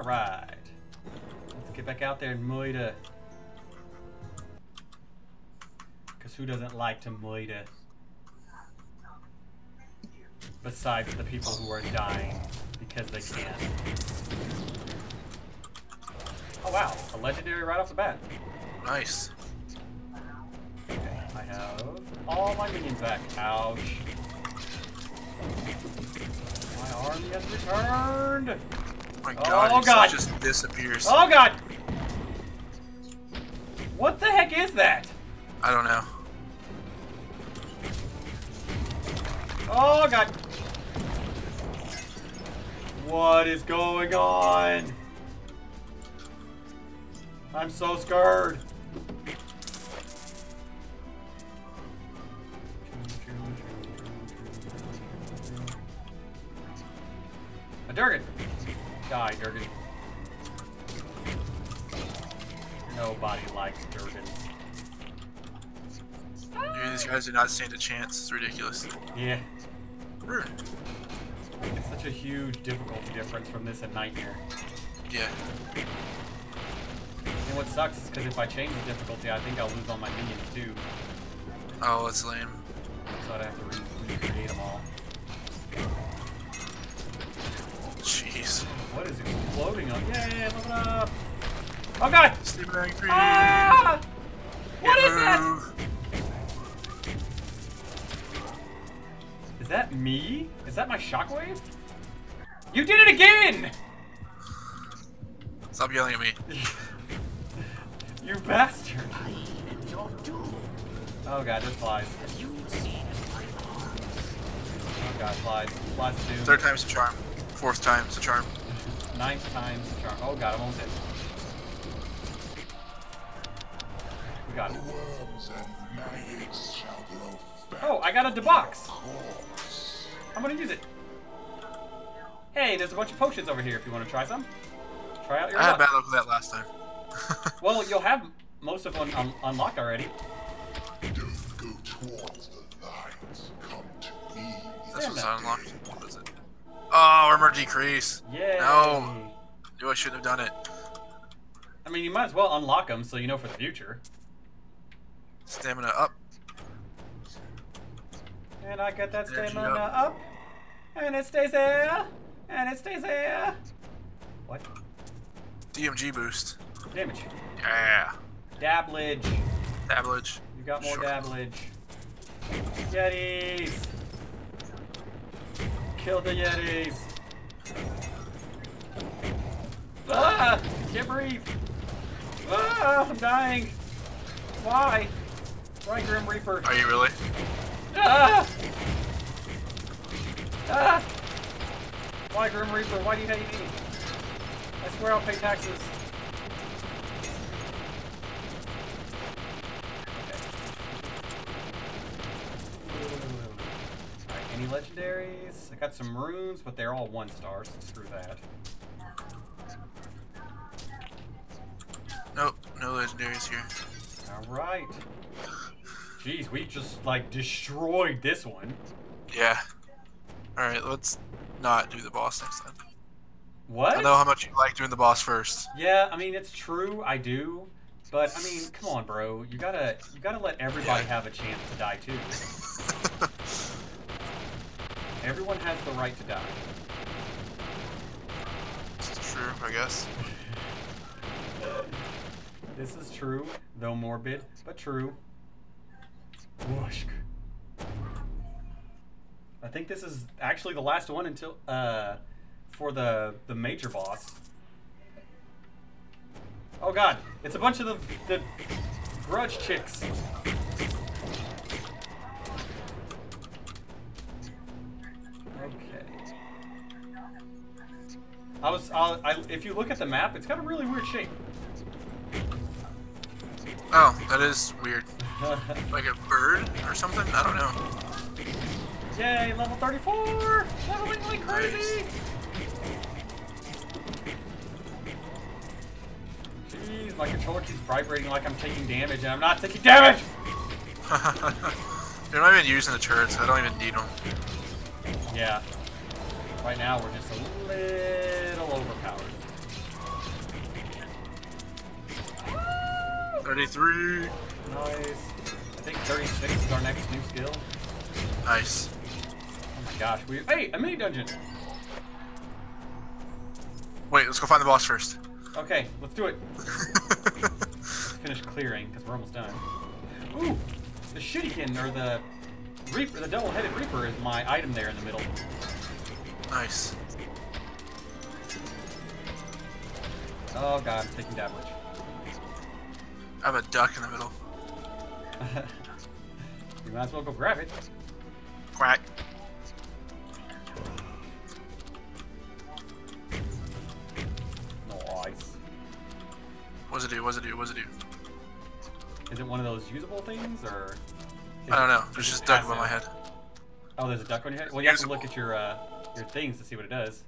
Alright. Let's get back out there and moita. Because who doesn't like to moita? Besides the people who are dying because they can't. Oh wow, a legendary right off the bat. Nice. Okay, I have all my minions back. Ouch. My army has returned! My oh, god, Oh, god, God. it just disappears. Oh god! What the heck is that? I don't know. Oh god! What is going on? I'm so scared. A Durgan! Die, Durgan. Nobody likes Durgans. Dude, these guys do not stand a chance. It's ridiculous. Yeah. It's such a huge difficulty difference from this and Nightmare. Yeah. And what sucks is because if I change the difficulty, I think I'll lose all my minions too. Oh, that's lame. So I'd have to re recreate them all. What is exploding on? Yay, level up! Oh god! Stephen Ah! What is that? Move. Is that me? Is that my shockwave? You did it again! Stop yelling at me. you bastard! Oh god, there's flies. Oh god, flies. Flies to doom. Third time's a charm. Fourth time's a charm. Ninth time's the charm. Oh god, I'm almost in. We got it. Worms and maggots shall grow fat. Oh, I got a debox. I'm gonna use it. Hey, there's a bunch of potions over here if you want to try some. Try out your I had luck. bad luck with that last time. Well, you'll have most of them un unlocked already. Don't go towards the light. Come to me. This Damn one's it. not unlocked. What is it? Oh, armor decrease. Yay! No. Knew I shouldn't have done it. I mean, you might as well unlock them so you know for the future. Stamina up. And I got that Energy stamina up. up. And it stays there. And it stays there. What? DMG boost. Damage. Yeah. Dablage. Dablage. You got more Sure. dablage. Yetis! Kill the Yetis! Ah! Can't breathe! Ah! I'm dying! Why? Why, Grim Reaper? Are you really? Ah! Ah! Why, Grim Reaper? Why do you hate me? I swear I'll pay taxes. Any legendaries? I got some runes, but they're all one star, so screw that. Nope. No legendaries here. Alright. Jeez, we just, like, destroyed this one. Yeah. Alright, let's not do the boss next time. What? I know how much you like doing the boss first. Yeah, I mean it's true, I do. But I mean, come on, bro. You gotta you gotta let everybody have a chance to die too. Everyone has the right to die. It's true, I guess. This is true, though morbid, but true. Whoosh. I think this is actually the last one until uh for the the major boss. Oh god, it's a bunch of the the grudge chicks. I was I'll, I, if you look at the map, it's got a really weird shape. Oh, that is weird. Like a bird or something? I don't know. Yay, level 34! Leveling like crazy! Jeez, my controller keeps vibrating like I'm taking damage, and I'm not taking damage! You're not even using the turrets. I don't even need them. Yeah. Right now, we're just a little overpowered. 33! Nice. I think 36 is our next new skill. Nice. Oh my gosh, we- Hey, a mini dungeon! Wait, let's go find the boss first. Okay, let's do it. Finish clearing, because we're almost done. Ooh! The Shittykin or the Reaper, the double-headed Reaper is my item there in the middle nice. Oh god, I'm taking damage. I have a duck in the middle. you might as well go grab it. Quack. Nice. What does it do? What does it do? What does it do? Is it one of those usable things or? I don't know. There's just duck above my head. Oh, there's a duck on your head. Well, you have to look at your uh, your things to see what it does.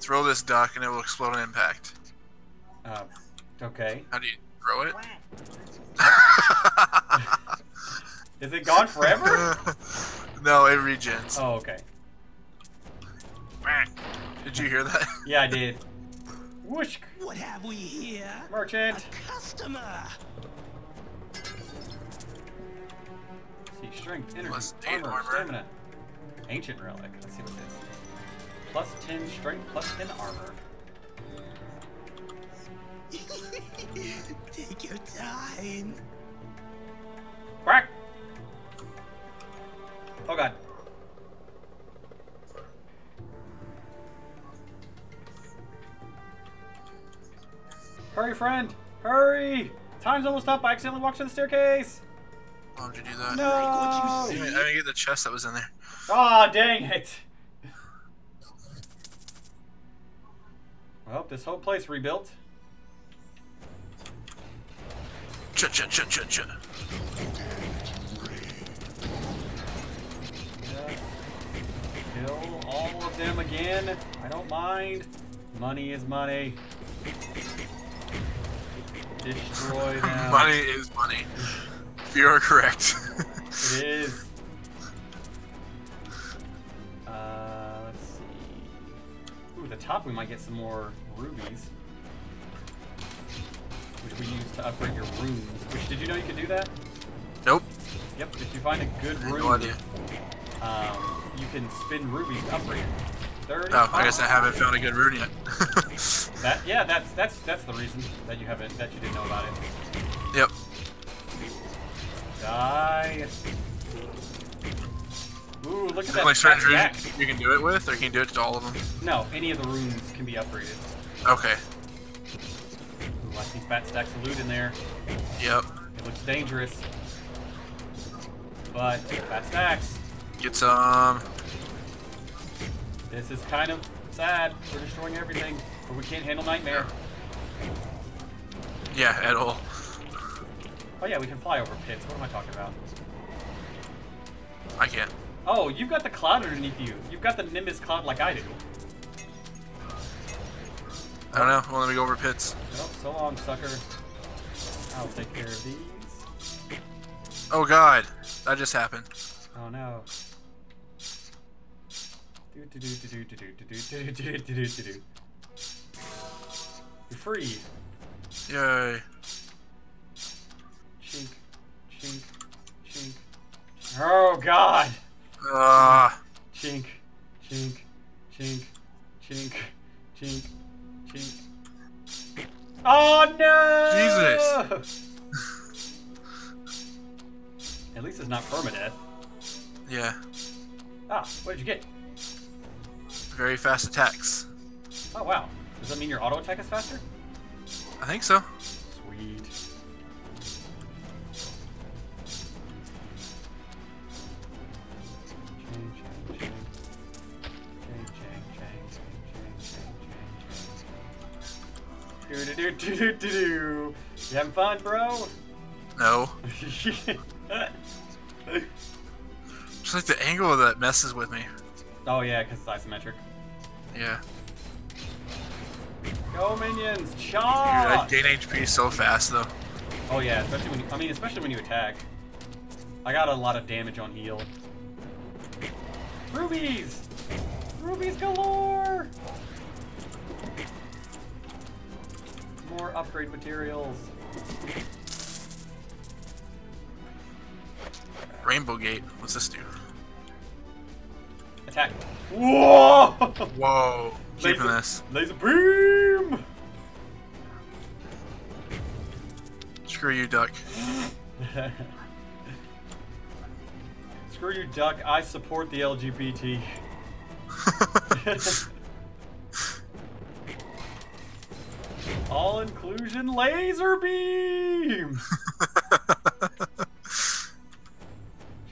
Throw this duck and it will explode on impact. Uh, okay. How do you throw it? Is it gone forever? no, it regens. oh, okay. Did you hear that? Yeah, I did. Whoosh, What have we here? merchant. Customer. See, strength, energy, Plus eight armor, armor. stamina. Ancient relic. Let's see what this is. Plus 10 strength, plus 10 armor. Take your time. Quack! Oh god. Hurry, friend! Hurry! Time's almost up. I accidentally walked to the staircase. Why would you do that? No! I didn't, I didn't get the chest that was in there. Ah, dang it! Well, this whole place rebuilt. Cha cha cha cha cha. Kill all of them again. I don't mind. Money is money. Destroy them. Money is money. You are correct. It is. Uh, let's see. Ooh, the top we might get some more rubies. Which we use to upgrade your runes. Which, did you know you could do that? nope. Yep, if you find a good rune, no idea. um, you can spin rubies to upgrade it. 30 Oh, I guess I haven't found a good rune yet. That, yeah, that's that's that's the reason that you haven't that you didn't know about it. Die. Ooh, look at that. Like certain you can do it with, or you can you do it to all of them? No, any of the runes can be upgraded. Okay. Ooh, I see fat stacks of loot in there. Yep. It looks dangerous. But fat stacks. Get some. This is kind of sad. We're destroying everything, but we can't handle nightmare. Yeah, at all. Oh yeah, we can fly over pits. What am I talking about? I can't. Oh, you've got the cloud underneath you. You've got the Nimbus cloud like I do. I don't know. Well, let me go over pits. Oh, so long, sucker. I'll take care of these. Oh god, that just happened. Oh no. You're free. Yay. Chink, chink, chink. Oh god. Ah. Chink, chink, chink, chink, chink, chink. Oh no! Jesus. At least it's not permadeath. yeah. Ah, what did you get? Very fast attacks. Oh wow. Does that mean your auto attack is faster? I think so. Sweet. Do do do. You having fun, bro? No. Just like the angle of that messes with me. oh yeah, because it's isometric. Yeah. Go minions, Dude, I charge! gain HP so fast though. Oh yeah, especially when you, I mean, especially when you attack. I got a lot of damage on heal. Rubies! Rubies galore! Upgrade materials. Rainbow Gate. What's this do? Attack. Whoa! Whoa. Keeping Laser- this. Laser beam! Screw you, duck. Screw you, duck. I support the LGBT. All inclusion laser beam!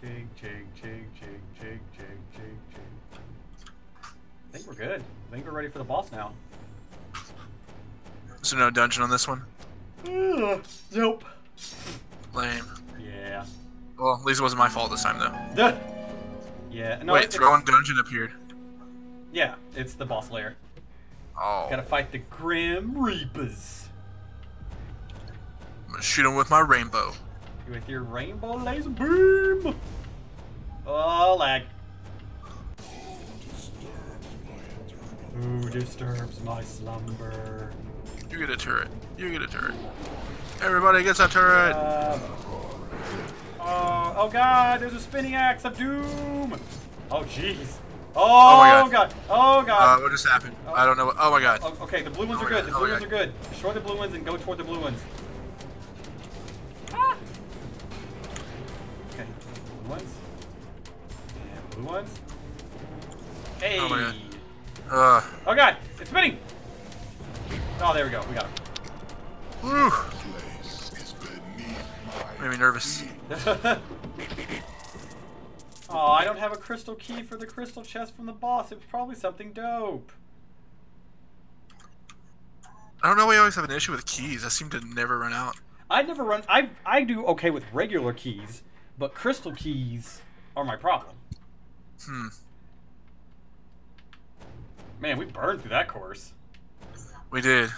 Jig, jig, jig, jig, jig, jig, jig, jig. I think we're good. I think we're ready for the boss now. so no dungeon on this one? Ugh, nope. Lame. Yeah. Well, at least it wasn't my fault this time, though. Duh. Yeah. No, Wait, throwing dungeon appeared. Yeah, it's the boss lair. Oh. Gotta fight the Grim Reapers I'm gonna shoot him with my rainbow. with your rainbow laser beam. Oh, lag. Who disturbs my slumber? You get a turret. You get a turret. Everybody gets a turret. Uh, oh, oh god, there's a spinning axe of doom. Oh jeez. Oh, my God. god. Oh Uh, god. what just happened? I don't know. What, oh my god. Oh, okay, the blue ones Oh are good. God, The oh blue my ones are good. Destroy the blue ones and go toward the blue ones. Ah! Okay, blue ones. And blue ones. Hey. Oh my God. Uh, Oh god, it's spinning. Oh, there we go. We got whew. Place beneath my Made me nervous. oh, I don't have a crystal key for the crystal chest from the boss. It was probably something dope. I don't know why I always have an issue with keys. I seem to never run out. I never run. I I do okay with regular keys, but crystal keys are my problem. Hmm. Man, we burned through that course. We did.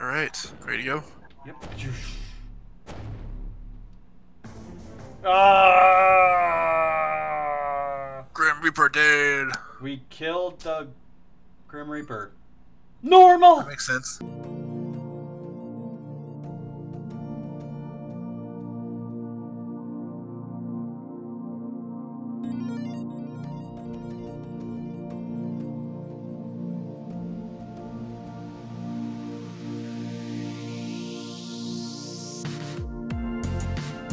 Alright. Ready to go? Yep. Ah! Grim Reaper dead. We killed the Grim Reaper. Normal. That makes sense.